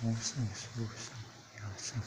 中性书上，要上